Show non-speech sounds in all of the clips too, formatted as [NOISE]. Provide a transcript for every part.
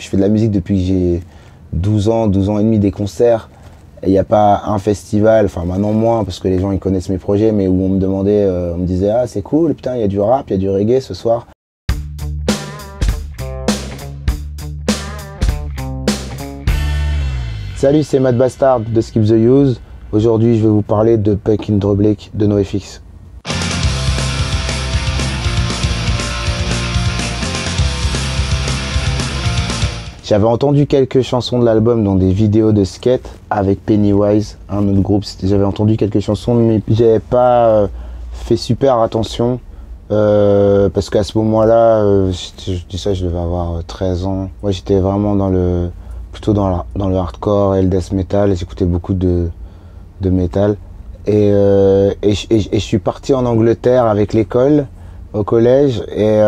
Je fais de la musique depuis que j'ai 12 ans, 12 ans et demi des concerts. Il n'y a pas un festival, enfin maintenant moins parce que les gens ils connaissent mes projets, mais où on me demandait, euh, on me disait ah c'est cool, putain il y a du rap, il y a du reggae ce soir. Salut, c'est Matt Bastard de Skip the Use. Aujourd'hui, je vais vous parler de Puck in Drublic de NoFX. J'avais entendu quelques chansons de l'album dans des vidéos de skate avec Pennywise, un autre groupe. J'avais entendu quelques chansons, mais j'avais pas euh, fait super attention. Euh, parce qu'à ce moment-là, euh, je dis ça, je devais avoir 13 ans. Moi, j'étais vraiment dans le, plutôt dans, la, dans le hardcore et le death metal. J'écoutais beaucoup de, de métal. Et, et, je suis parti en Angleterre avec l'école, au collège. Et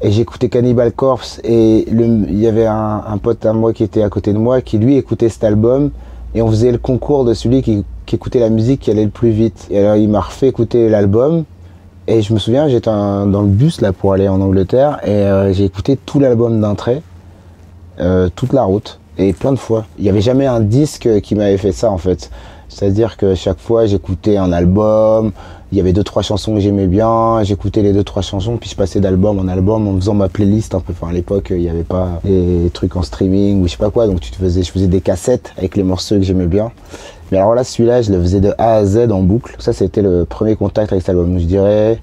et j'écoutais Cannibal Corpse et il y avait un, pote à moi qui était à côté de moi qui lui écoutait cet album et on faisait le concours de celui qui, écoutait la musique qui allait le plus vite. Et alors il m'a refait écouter l'album et je me souviens j'étais dans le bus là pour aller en Angleterre et euh, j'ai écouté tout l'album d'un trait, euh, toute la route et plein de fois. Il n'y avait jamais un disque qui m'avait fait ça en fait. C'est-à-dire que chaque fois j'écoutais un album, il y avait deux trois chansons que j'aimais bien, j'écoutais les deux trois chansons puis je passais d'album en album en faisant ma playlist un peu. Enfin à l'époque il n'y avait pas les trucs en streaming ou je sais pas quoi donc tu te faisais, je faisais des cassettes avec les morceaux que j'aimais bien. Mais alors là celui-là je le faisais de A à Z en boucle. Ça c'était le premier contact avec cet album. Je dirais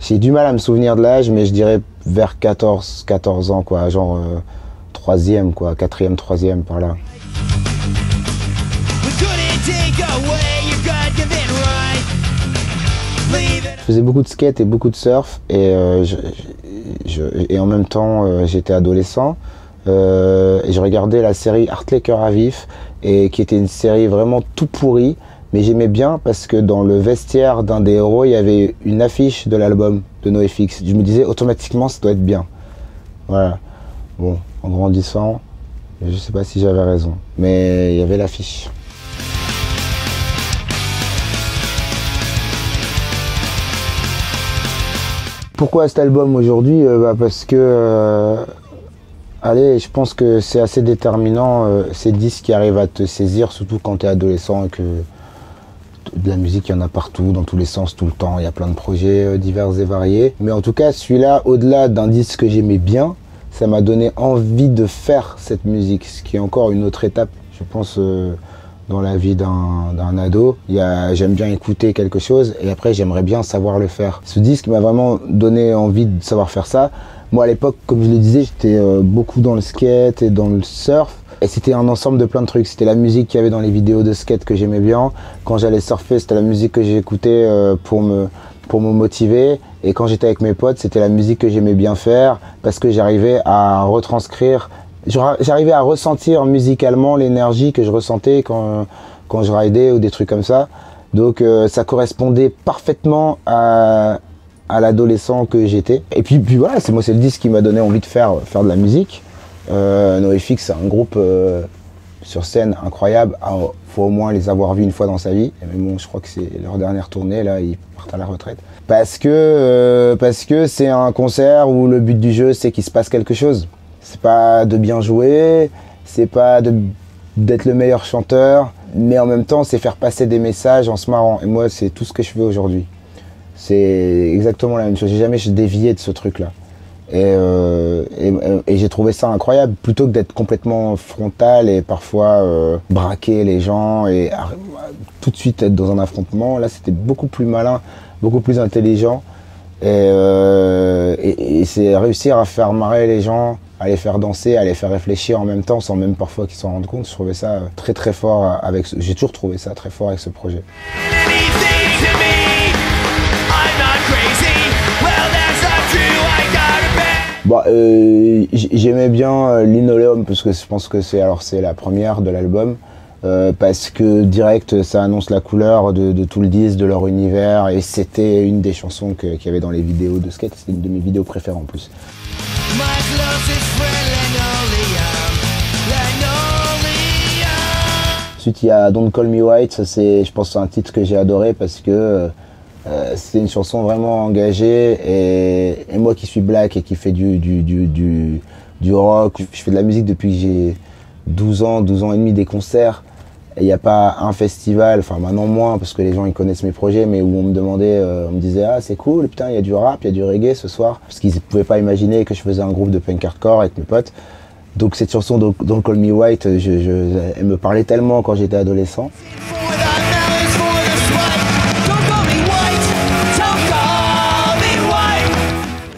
j'ai du mal à me souvenir de l'âge mais je dirais vers 14 14 ans quoi, genre euh, troisième quoi, quatrième troisième par là. Je faisais beaucoup de skate et beaucoup de surf et, euh, en même temps euh, j'étais adolescent euh, et je regardais la série Cœur à vif et qui était une série vraiment tout pourrie mais j'aimais bien parce que dans le vestiaire d'un des héros il y avait une affiche de l'album de NoFX. Je me disais automatiquement ça doit être bien. Voilà. Bon, en grandissant, je sais pas si j'avais raison mais il y avait l'affiche. Pourquoi cet album aujourd'hui euh, bah, Parce que, euh, je pense que c'est assez déterminant euh, ces disques qui arrivent à te saisir, surtout quand tu es adolescent et que de la musique, il y en a partout, dans tous les sens, tout le temps. Il y a plein de projets divers et variés. Mais en tout cas, celui-là, au-delà d'un disque que j'aimais bien, ça m'a donné envie de faire cette musique, ce qui est encore une autre étape, je pense dans la vie d'un ado. J'aime bien écouter quelque chose et après j'aimerais bien savoir le faire. Ce disque m'a vraiment donné envie de savoir faire ça. Moi à l'époque, comme je le disais, j'étais euh, beaucoup dans le skate et dans le surf. Et c'était un ensemble de plein de trucs. C'était la musique qu'il y avait dans les vidéos de skate que j'aimais bien. Quand j'allais surfer, c'était la musique que j'écoutais euh, pour me, pour me motiver. Et quand j'étais avec mes potes, c'était la musique que j'aimais bien faire parce que j'arrivais à retranscrire j'arrivais à ressentir musicalement l'énergie que je ressentais quand, quand je ridais ou des trucs comme ça. Donc euh, ça correspondait parfaitement à, l'adolescent que j'étais. Et puis, puis voilà, c'est moi c'est le disque qui m'a donné envie de faire, faire de la musique. Euh, NoFX c'est un groupe euh, sur scène incroyable. Il ah, faut au moins les avoir vus une fois dans sa vie. Mais bon, je crois que c'est leur dernière tournée, là, ils partent à la retraite. Parce que euh, parce que c'est un concert où le but du jeu c'est qu'il se passe quelque chose. C'est pas de bien jouer, c'est pas d'être le meilleur chanteur, mais en même temps, c'est faire passer des messages en se marrant. Et moi, c'est tout ce que je fais aujourd'hui. C'est exactement la même chose. J'ai jamais dévié de ce truc-là. Et, euh, j'ai trouvé ça incroyable, plutôt que d'être complètement frontal et parfois euh, braquer les gens et tout de suite être dans un affrontement. Là, c'était beaucoup plus malin, beaucoup plus intelligent. Et, euh, et c'est réussir à faire marrer les gens à les faire danser, à les faire réfléchir en même temps sans même parfois qu'ils s'en rendent compte. Je trouvais ça très très fort avec ce... j'ai toujours trouvé ça très fort avec ce projet. Bon, euh, j'aimais bien euh, Linoleum parce que je pense que c'est alors c'est la première de l'album euh, parce que direct ça annonce la couleur de, tout le disque, de leur univers et c'était une des chansons qu'il y avait dans les vidéos de skate, c'était une de mes vidéos préférées en plus. Ensuite, il y a Don't Call Me White. Ça, c'est, je pense, un titre que j'ai adoré parce que Euh, c'est une chanson vraiment engagée et, moi qui suis black et qui fais du, du, du, du, du rock, je fais de la musique depuis que j'ai 12 ans, 12 ans et demi des concerts. Il n'y a pas un festival, enfin maintenant moins parce que les gens ils connaissent mes projets, mais où on me demandait, euh, on me disait ah c'est cool, putain il y a du rap, il y a du reggae ce soir, parce qu'ils ne pouvaient pas imaginer que je faisais un groupe de punk hardcore avec mes potes. Donc cette chanson Don't, Call Me White, je, elle me parlait tellement quand j'étais adolescent.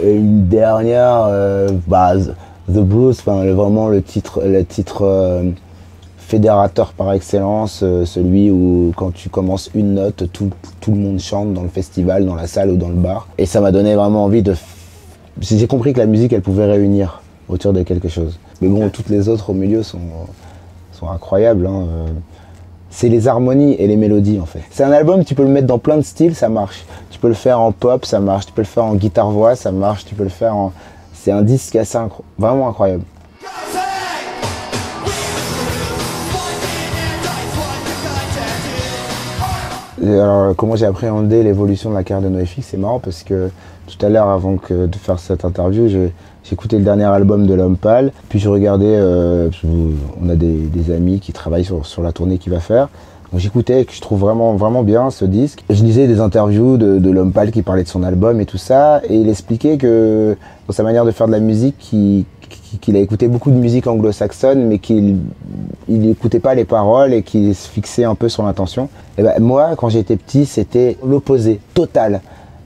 Et une dernière, euh, bah, The Blues, enfin vraiment le titre, le titre euh, fédérateur par excellence, euh, celui où quand tu commences une note, tout, tout, le monde chante dans le festival, dans la salle ou dans le bar. Et ça m'a donné vraiment envie de... J'ai compris que la musique, elle pouvait réunir autour de quelque chose. Mais bon, toutes les autres au milieu sont, sont incroyables. Hein. Euh. C'est les harmonies et les mélodies en fait. C'est un album, tu peux le mettre dans plein de styles, ça marche. Tu peux le faire en pop, ça marche. Tu peux le faire en guitare-voix, ça marche. Tu peux le faire en... C'est un disque assez vraiment incroyable. Alors, comment j'ai appréhendé l'évolution de la carrière de NoFX, c'est marrant parce que tout à l'heure, avant que de faire cette interview, écouté le dernier album de L'Homme Pâle, puis je regardais, euh, on a des, amis qui travaillent sur, la tournée qu'il va faire. Donc j'écoutais que je trouve vraiment, vraiment bien ce disque. Je lisais des interviews de, de L'Homme Pâle qui parlait de son album et tout ça, et il expliquait que dans sa manière de faire de la musique, qui qu'il a écouté beaucoup de musique anglo-saxonne, mais qu'il n'écoutait pas les paroles et qu'il se fixait un peu sur l'intention. Et ben, moi, quand j'étais petit, c'était l'opposé, total.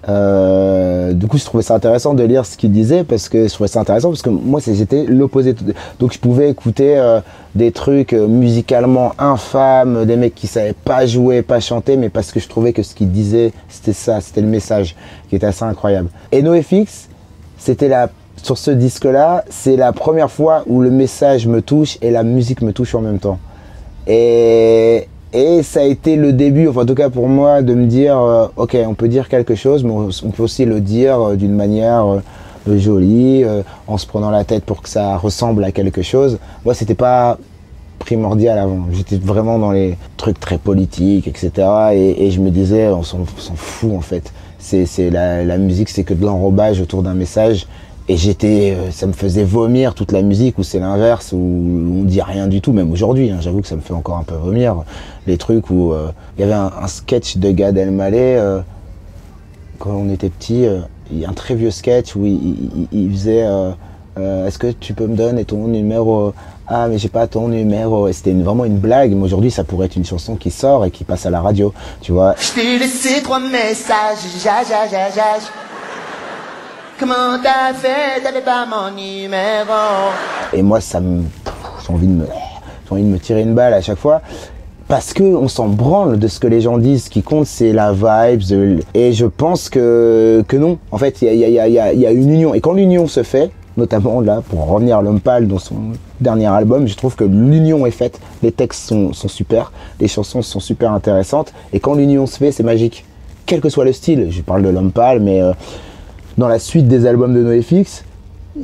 Euh, du coup, je trouvais ça intéressant de lire ce qu'il disait parce que je trouvais ça intéressant parce que moi, j'étais l'opposé. Donc, je pouvais écouter euh, des trucs euh, musicalement infâmes, des mecs qui savaient pas jouer, pas chanter, mais parce que je trouvais que ce qu'il disait, c'était ça, c'était le message qui était assez incroyable. Et NoFX, c'était la sur ce disque-là, c'est la première fois où le message me touche et la musique me touche en même temps. Et, et ça a été le début, enfin en tout cas pour moi, de me dire, euh, ok, on peut dire quelque chose, mais on peut aussi le dire euh, d'une manière euh, jolie, en se prenant la tête pour que ça ressemble à quelque chose. Moi, c'était pas primordial avant. J'étais vraiment dans les trucs très politiques, etc. Et, je me disais, on s'en fout en fait. C'est la, la musique, c'est que de l'enrobage autour d'un message et j'étais, euh, ça me faisait vomir toute la musique, où c'est l'inverse, où on dit rien du tout, même aujourd'hui, hein, j'avoue que ça me fait encore un peu vomir. Les trucs où euh, il y avait un, sketch de Gad Elmaleh, euh, quand on était petit, il y a un très vieux sketch où il, faisait Est-ce que tu peux me donner ton numéro? Ah, mais j'ai pas ton numéro. Et c'était vraiment une blague, mais aujourd'hui, ça pourrait être une chanson qui sort et qui passe à la radio, tu vois. Je t'ai laissé trois messages, Comment t'as fait T'avais pas mon numéro Et moi, ça me. J'ai envie de me. J'ai envie de me tirer une balle à chaque fois. Parce que on s'en branle de ce que les gens disent. Ce qui compte, c'est la vibe. Et je pense que, que non. En fait, il y a, y, a, y, a, une union. Et quand l'union se fait, notamment là, pour revenir à l'homme pâle dans son dernier album, je trouve que l'union est faite. Les textes sont, sont super. Les chansons sont super intéressantes. Et quand l'union se fait, c'est magique. Quel que soit le style. Je parle de l'homme pâle, mais. Euh, dans la suite des albums de NoFX,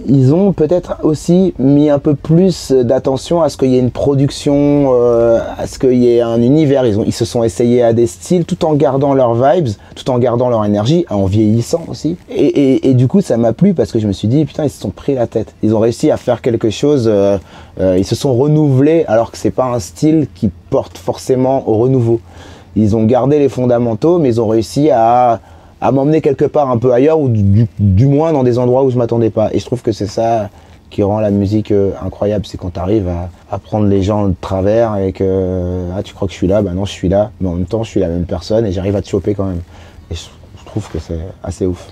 ils ont peut-être aussi mis un peu plus d'attention à ce qu'il y ait une production, euh, à ce qu'il y ait un univers. Ils, se sont essayés à des styles tout en gardant leurs vibes, tout en gardant leur énergie, en vieillissant aussi. Et, du coup, ça m'a plu parce que je me suis dit, putain, ils se sont pris la tête. Ils ont réussi à faire quelque chose, euh, euh, ils se sont renouvelés alors que c'est pas un style qui porte forcément au renouveau. Ils ont gardé les fondamentaux, mais ils ont réussi à à m'emmener quelque part un peu ailleurs ou du, moins dans des endroits où je m'attendais pas. Et je trouve que c'est ça qui rend la musique euh, incroyable, c'est quand tu arrives à, prendre les gens de travers et que ah, tu crois que je suis là, bah non je suis là, mais en même temps je suis la même personne et j'arrive à te choper quand même. Et je, trouve que c'est assez ouf.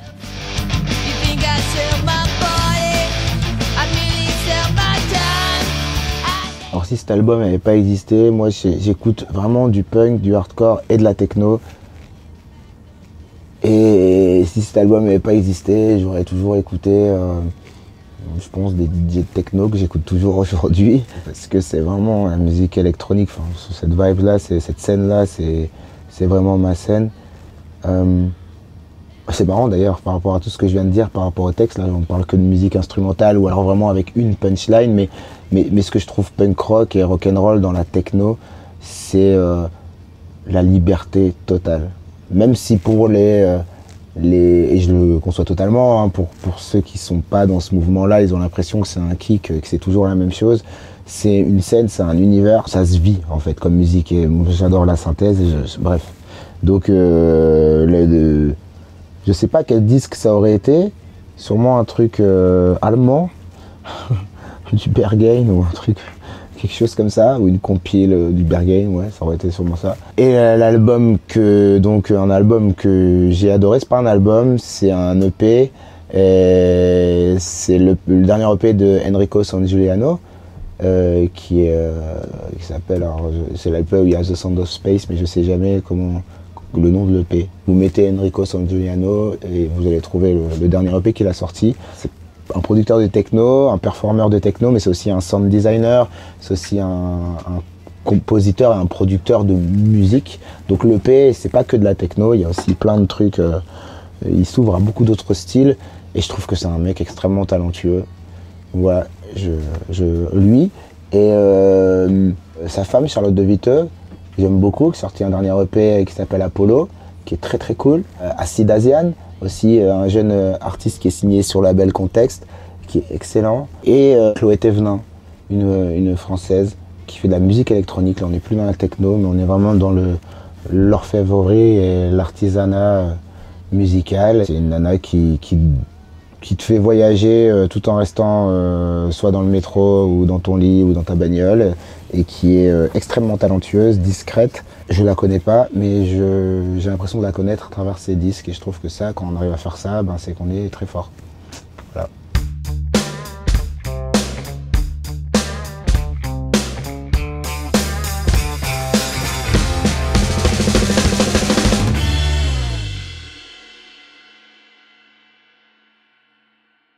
Alors si cet album n'avait pas existé, moi j'écoute vraiment du punk, du hardcore et de la techno. Et si cet album n'avait pas existé, j'aurais toujours écouté, euh, je pense, des DJ techno que j'écoute toujours aujourd'hui. Parce que c'est vraiment la musique électronique, cette vibe-là, cette scène-là, c'est vraiment ma scène. Euh, c'est marrant d'ailleurs par rapport à tout ce que je viens de dire, par rapport au texte, là on parle que de musique instrumentale ou alors vraiment avec une punchline, mais, mais, mais ce que je trouve punk rock et rock'n'roll dans la techno, c'est euh, la liberté totale Même si pour les, les et je le conçois totalement, hein, pour, pour ceux qui sont pas dans ce mouvement-là, ils ont l'impression que c'est un kick, que c'est toujours la même chose. C'est une scène, c'est un univers, ça se vit en fait comme musique. Et j'adore la synthèse. Et bref, donc le, le, je sais pas quel disque ça aurait été, sûrement un truc allemand. [LAUGHS] du Berghain ou un truc, quelque chose comme ça, ou une compile du Berghain, ouais, ça aurait été sûrement ça. Et euh, l'album que, donc un album que j'ai adoré, c'est pas un album, c'est un EP, c'est le, dernier EP de Enrico San Giuliano. Euh, qui euh, qui s'appelle c'est l'EP où il y a The Sound of Space mais je sais jamais comment le nom de l'EP. Vous mettez Enrico San Giuliano et vous allez trouver le dernier EP qu'il a sorti un producteur de techno, un performeur de techno, mais c'est aussi un sound designer, c'est aussi un, compositeur et un producteur de musique. Donc le P, c'est pas que de la techno, il y a aussi plein de trucs. Euh, il s'ouvre à beaucoup d'autres styles et je trouve que c'est un mec extrêmement talentueux. Voilà, je, lui et euh, sa femme Charlotte De Viteux, j'aime beaucoup, qui a sorti un dernier EP qui s'appelle Apollo, qui est très très cool. Euh, Acid Asian, aussi euh, un jeune euh, artiste qui est signé sur le label Contexte, qui est excellent. Et euh, Chloé Thévenin, une, française qui fait de la musique électronique. Là, on n'est plus dans la techno, mais on est vraiment dans le l'orfèvrerie et l'artisanat musical. C'est une nana qui, te fait voyager tout en restant soit dans le métro ou dans ton lit ou dans ta bagnole et qui est extrêmement talentueuse, discrète je la connais pas, mais j'ai l'impression de la connaître à travers ses disques et je trouve que ça, quand on arrive à faire ça, ben, c'est qu'on est très fort.